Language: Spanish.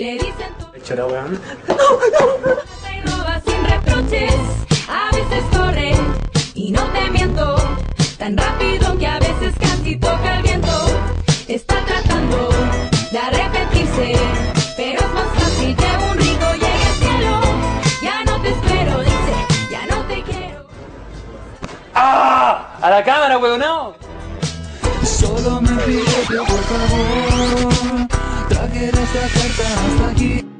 Te roba sin reproches, a veces corre y no te miento, tan rápido que a veces casi toca el viento. Está tratando de arrepentirse, pero es más fácil que un rico llegue al cielo. Ya no te espero, dice, ya no te quiero. ¡Ah! ¡A la cámara, weón! ¡No! Solo me pide que por favor traje esta carta hasta aquí.